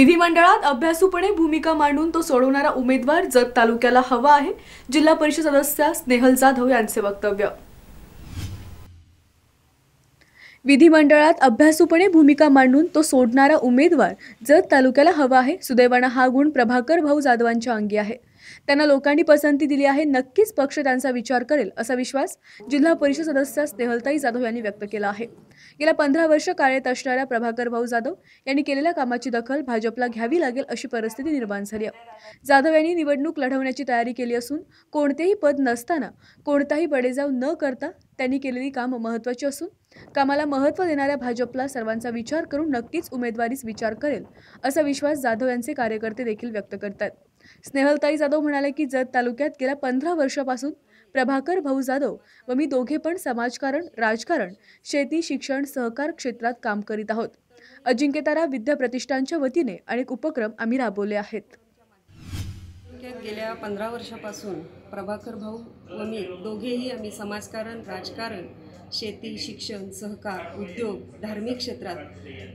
विधिमंडळात अभ्यासूपणे भूमिका मांडून तो सोडवणारा उमेदवार जत तालुक्याला हवा आहे. जिल्हा परिषद सदस्य स्नेहल जाधव यांचे वक्तव्य. विधिमंडळात अभ्यासूपणे भूमिका मांडून तो सोडणारा उमेदवार जत तालुक्याला हवा आहे. सुदैवानं हा गुण प्रभाकर भाऊ जाधवांच्या अंगी आहे. त्यांना लोकांनी पसंती दिली आहे नक्कीच पक्ष त्यांचा विचार करेल असा विश्वास जिल्हा परिषद सदस्य स्नेहलताई जाधव यांनी व्यक्त केला आहे. गेल्या पंधरा वर्ष कार्यरत असणाऱ्या प्रभाकर भाऊ जाधव यांनी केलेल्या कामाची दखल भाजपला घ्यावी लागेल अशी परिस्थिती निर्माण झाली आहे. जाधव यांनी निवडणूक लढवण्याची तयारी केली असून कोणतेही पद नसताना कोणताही बडेजाव न करता त्यांनी केलेली कामं महत्त्वाची असून कामाला महत्त्व देणाऱ्या भाजपला सर्वांचा विचार करून नक्कीच उमेदवारीस विचार करेल असा विश्वास जाधव यांचे कार्यकर्ते देखील व्यक्त करतात स्नेहलताई जाधव म्हणाले की जत तालुक्यात गेल्या पंधरा वर्षापासून प्रभाकर भाऊ जाधव व मी दोघे पण समाजकारण राजकारण शेती शिक्षण सहकार क्षेत्रात काम करीत आहोत. अजिंक्यतारा विद्या प्रतिष्ठानच्या वतीने अनेक उपक्रम आम्ही राबवले आहेत. तालुक्यात गेल्या पंधरा वर्षापासून प्रभाकर भाऊ व मी दोघेही आम्ही समाजकारण राजकारण शेती शिक्षण सहकार उद्योग धार्मिक क्षेत्रात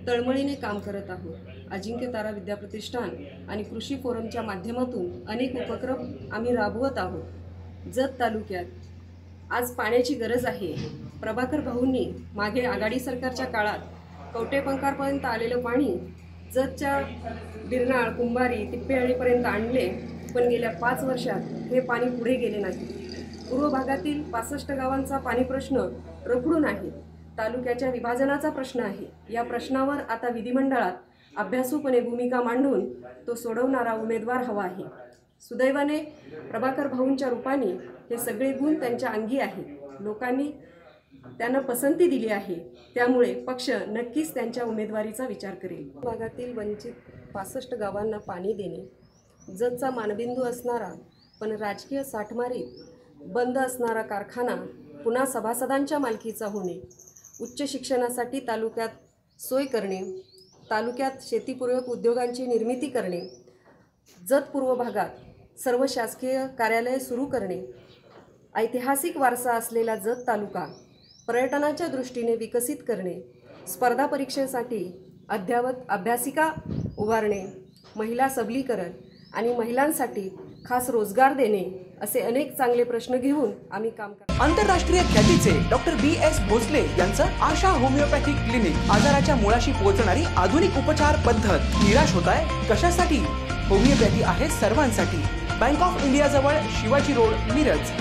तळमळीने काम करत आहोत. अजिंक्य तारा विद्याप्रतिष्ठान आणि कृषी फोरमच्या माध्यमातून अनेक उपक्रम आम्ही राबवत आहोत. जत तालुक्यात आज पाण्याची गरज आहे. प्रभाकर भाऊंनी मागे आघाडी सरकारच्या काळात कवटेपंकारपर्यंत आलेलं पाणी जतच्या बिरनाळ कुंभारी तिप्पेहळीपर्यंत आणले. पण गेल्या पाच वर्षात हे पाणी पुढे गेले नाही. पूर्व भागातील पासष्ट गावांचा पाणी प्रश्न रखडून आहे. तालुक्याच्या विभाजनाचा प्रश्न आहे. या प्रश्नावर आता विधिमंडळात अभ्यासूपणे भूमिका मांडून तो सोडवणारा उमेदवार हवा आहे. सुदैवाने प्रभाकर भाऊंच्या रूपाने हे सगळे गुण त्यांच्या अंगी आहेत लोकांनी त्यांना पसंती दिली आहे. त्यामुळे पक्ष नक्कीच त्यांच्या उमेदवारीचा विचार करेल. भागातील वंचित पासष्ट गावांना पाणी देणे जतचा मानबिंदू असणारा पण राजकीय साठमारीत बंद असणारा कारखाना पुन्हा सभासदांच्या मालकीचा होणे उच्च शिक्षणासाठी तालुक्यात सोय करणे तालुक्यात शेतीपूर्वक उद्योगांची निर्मिती करणे जत पूर्व भागात सर्व शासकीय कार्यालये सुरू करणे ऐतिहासिक वारसा असलेला जत तालुका पर्यटनाच्या दृष्टीने विकसित करणे स्पर्धा परीक्षेसाठी अद्ययावत अभ्यासिका उभारणे महिला सबलीकरण आणि महिलांसाठी खास रोजगार देणे असे अनेक चांगले प्रश्न घेऊन आम्ही काम करतो. आंतरराष्ट्रीय ख्यातीचे डॉक्टर बी एस भोसले यांचं आशा होमिओपॅथिक क्लिनिक आजाराच्या मुळाशी पोहोचणारी आधुनिक उपचार पद्धत. निराश होत आहे कशासाठी? होमिओपॅथी आहे सर्वांसाठी. बँक ऑफ इंडिया जवळ शिवाजी रोड मिरज.